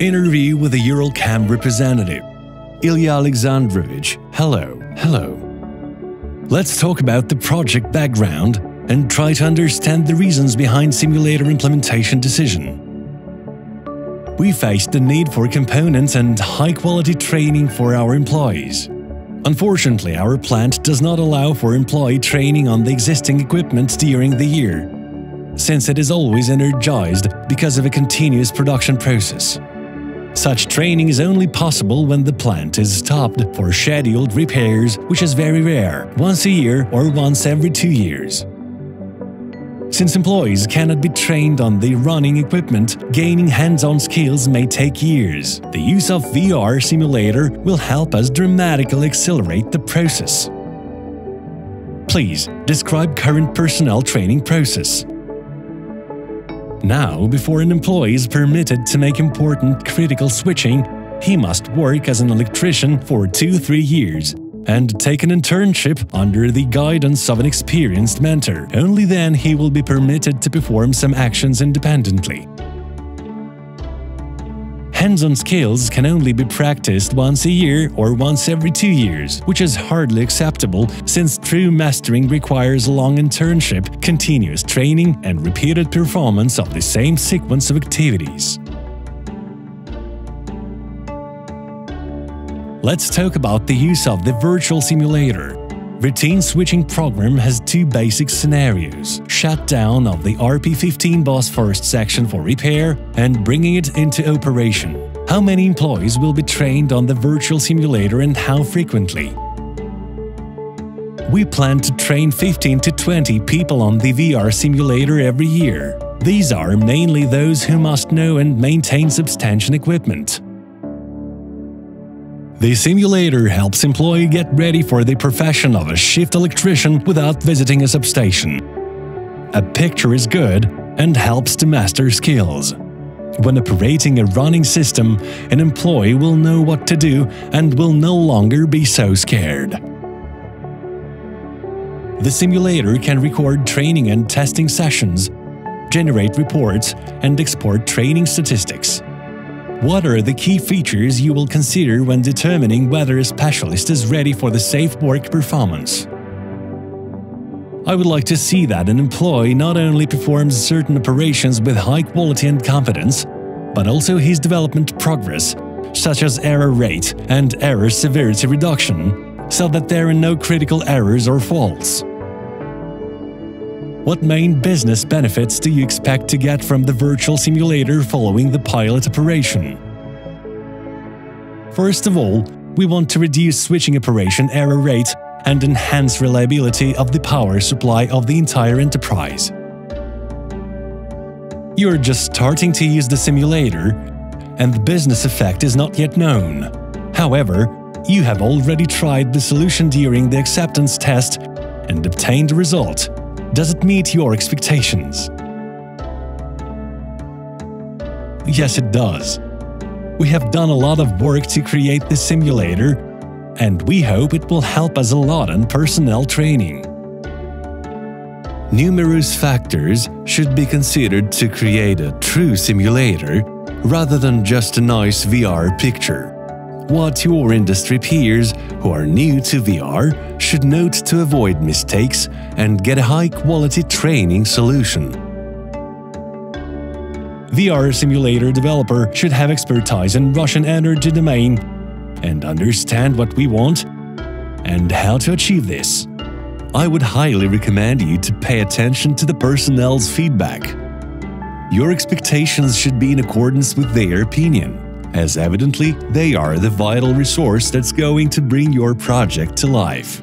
Interview with a Uralchem representative. Ilya Alexandrovich, hello, hello. Let's talk about the project background and try to understand the reasons behind simulator implementation decision. We faced the need for components and high-quality training for our employees. Unfortunately, our plant does not allow for employee training on the existing equipment during the year, since it is always energized because of a continuous production process. Such training is only possible when the plant is stopped for scheduled repairs, which is very rare, once a year or once every two years. Since employees cannot be trained on the running equipment, gaining hands-on skills may take years. The use of VR simulator will help us dramatically accelerate the process. Please describe current personnel training process. Now, before an employee is permitted to make important critical switching, he must work as an electrician for 2-3 years and take an internship under the guidance of an experienced mentor. Only then he will be permitted to perform some actions independently. Hands-on skills can only be practiced once a year or once every two years, which is hardly acceptable since true mastering requires a long internship, continuous training, and repeated performance of the same sequence of activities. Let's talk about the use of the virtual simulator. Routine switching program has two basic scenarios, shutdown of the RP15 bus first section for repair and bringing it into operation. How many employees will be trained on the virtual simulator and how frequently? We plan to train 15 to 20 people on the VR simulator every year. These are mainly those who must know and maintain substantial equipment. The simulator helps employee get ready for the profession of a shift electrician without visiting a substation. A picture is good and helps to master skills. When operating a running system, an employee will know what to do and will no longer be so scared. The simulator can record training and testing sessions, generate reports, and export training statistics. What are the key features you will consider when determining whether a specialist is ready for the safe work performance? I would like to see that an employee not only performs certain operations with high quality and confidence, but also his development progress, such as error rate and error severity reduction, so that there are no critical errors or faults. What main business benefits do you expect to get from the virtual simulator following the pilot operation? First of all, we want to reduce switching operation error rate and enhance reliability of the power supply of the entire enterprise. You are just starting to use the simulator, and the business effect is not yet known. However, you have already tried the solution during the acceptance test and obtained a result. Does it meet your expectations? Yes, it does. We have done a lot of work to create this simulator, and we hope it will help us a lot in personnel training. Numerous factors should be considered to create a true simulator rather than just a nice VR picture. What your industry peers who are new to VR should note to avoid mistakes and get a high-quality training solution. VR simulator developer should have expertise in Russian energy domain and understand what we want and how to achieve this. I would highly recommend you to pay attention to the personnel's feedback. Your expectations should be in accordance with their opinion, as evidently they are the vital resource that's going to bring your project to life.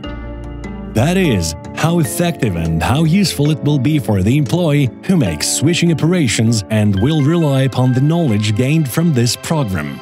That is, how effective and how useful it will be for the employee who makes switching operations and will rely upon the knowledge gained from this program.